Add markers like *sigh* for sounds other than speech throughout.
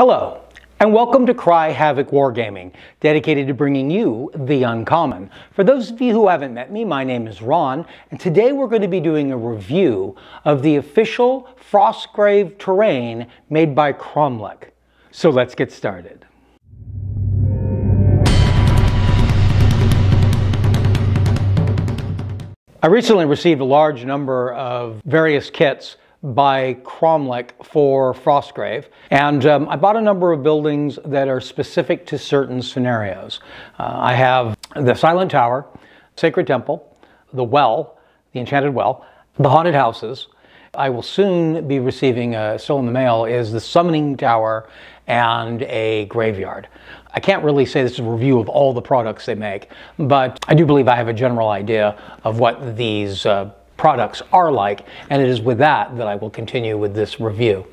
Hello, and welcome to Cry Havoc Wargaming, dedicated to bringing you the uncommon. For those of you who haven't met me, my name is Ron, and today we're going to be doing a review of the official Frostgrave terrain made by Kromlech. So let's get started. I recently received a large number of various kits by Kromlech for Frostgrave. And um, I bought a number of buildings that are specific to certain scenarios. Uh, I have the Silent Tower, Sacred Temple, the Well, the Enchanted Well, the Haunted Houses. I will soon be receiving, uh, still in the mail, is the Summoning Tower and a Graveyard. I can't really say this is a review of all the products they make, but I do believe I have a general idea of what these uh, products are like, and it is with that that I will continue with this review.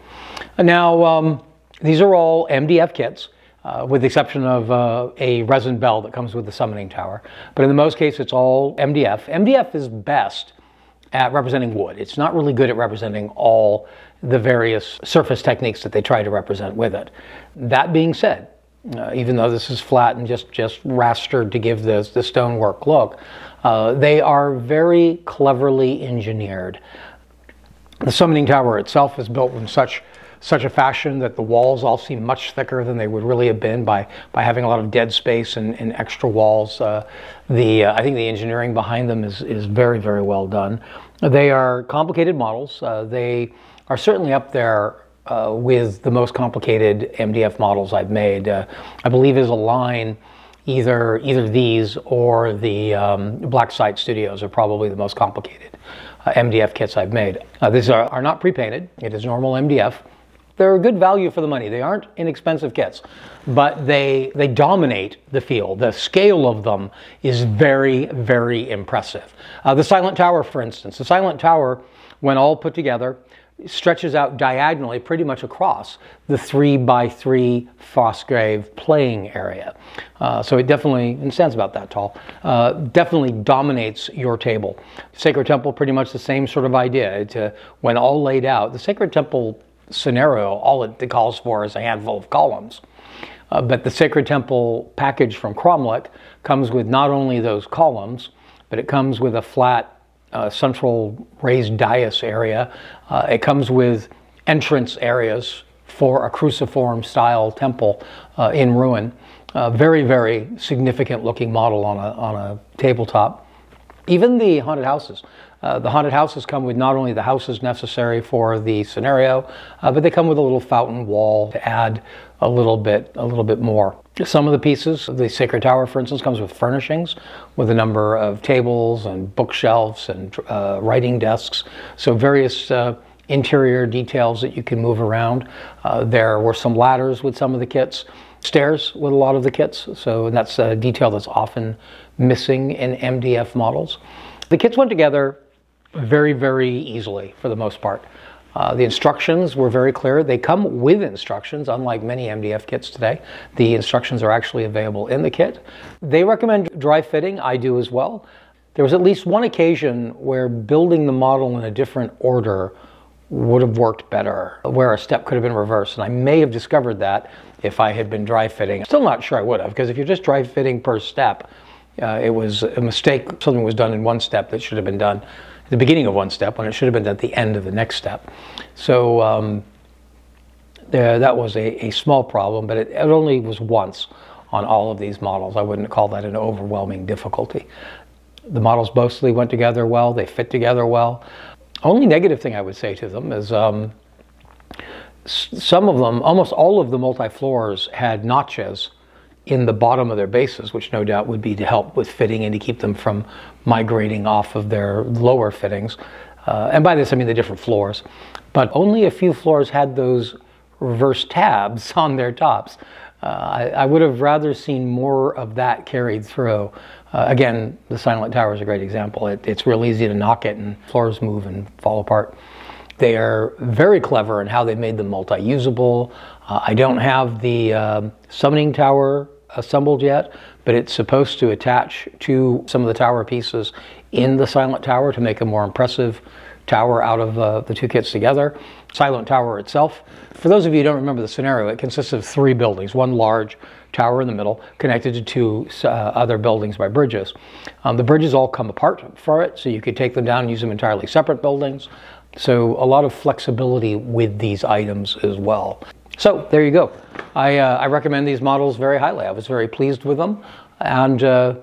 Now, um, these are all MDF kits. Uh, with the exception of uh, a resin bell that comes with the summoning tower. But in the most case, it's all MDF. MDF is best at representing wood. It's not really good at representing all the various surface techniques that they try to represent with it. That being said, uh, even though this is flat and just, just rastered to give the, the stonework look, uh, they are very cleverly engineered. The summoning tower itself is built in such such a fashion that the walls all seem much thicker than they would really have been by, by having a lot of dead space and, and extra walls. Uh, the, uh, I think the engineering behind them is, is very, very well done. They are complicated models. Uh, they are certainly up there uh, with the most complicated MDF models I've made. Uh, I believe is a line either either these or the um, Black Site Studios are probably the most complicated uh, MDF kits I've made. These are, are not pre-painted. It is normal MDF. They're a good value for the money. They aren't inexpensive kits, but they they dominate the field. The scale of them is very very impressive. Uh, the Silent Tower, for instance, the Silent Tower, when all put together, stretches out diagonally pretty much across the three by three Frostgrave playing area. Uh, so it definitely, and stands about that tall, uh, definitely dominates your table. Sacred Temple, pretty much the same sort of idea. Uh, when all laid out, the Sacred Temple scenario, all it calls for is a handful of columns. Uh, but the Sacred Temple package from Kromlech comes with not only those columns, but it comes with a flat uh, central raised dais area. Uh, it comes with entrance areas for a cruciform style temple uh, in ruin. very, very significant looking model on a, on a tabletop. Even the haunted houses. Uh, the haunted houses come with not only the houses necessary for the scenario, uh, but they come with a little fountain wall to add a little bit, a little bit more. Some of the pieces, the Sacred Tower, for instance, comes with furnishings, with a number of tables and bookshelves and uh, writing desks. So various uh, interior details that you can move around. Uh, there were some ladders with some of the kits, stairs with a lot of the kits. So that's a detail that's often missing in MDF models. The kits went together very, very easily for the most part. Uh, the instructions were very clear. They come with instructions, unlike many MDF kits today. The instructions are actually available in the kit. They recommend dry fitting. I do as well. There was at least one occasion where building the model in a different order would have worked better, where a step could have been reversed. And I may have discovered that if I had been dry fitting. Still not sure I would have, because if you're just dry fitting per step, uh, it was a mistake. Something was done in one step that should have been done at the beginning of one step when it should have been at the end of the next step. So um, there, that was a, a small problem, but it, it only was once on all of these models. I wouldn't call that an overwhelming difficulty. The models mostly went together well, they fit together well. Only negative thing I would say to them is um, some of them, almost all of the multi-floors had notches in the bottom of their bases, which no doubt would be to help with fitting and to keep them from migrating off of their lower fittings. Uh, and by this, I mean the different floors. But only a few floors had those reverse tabs *laughs* on their tops. Uh, I, I, would have rather seen more of that carried through. Uh, again, the Silent Tower is a great example. It, it's real easy to knock it and floors move and fall apart. They are very clever in how they made them multi-usable. Uh, I don't have the um, summoning tower assembled yet, but it's supposed to attach to some of the tower pieces in the Silent Tower to make a more impressive tower out of uh, the two kits together. Silent Tower itself, for those of you who don't remember the scenario, it consists of three buildings, one large tower in the middle, connected to two uh, other buildings by bridges. Um, the bridges all come apart for it, so you could take them down and use them entirely separate buildings. So a lot of flexibility with these items as well. So there you go. I, uh, I recommend these models very highly. I was very pleased with them and uh,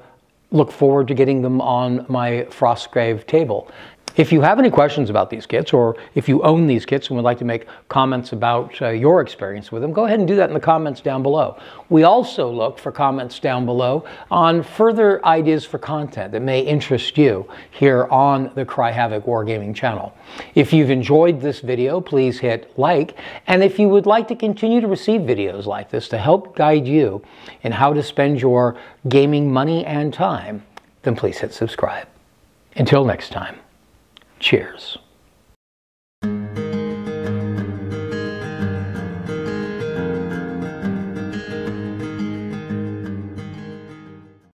look forward to getting them on my Frostgrave table. If you have any questions about these kits, or if you own these kits and would like to make comments about uh, your experience with them, go ahead and do that in the comments down below. We also look for comments down below on further ideas for content that may interest you here on the Cry Havoc Wargaming channel. If you've enjoyed this video, please hit like, and if you would like to continue to receive videos like this to help guide you in how to spend your gaming money and time, then please hit subscribe. Until next time. Cheers.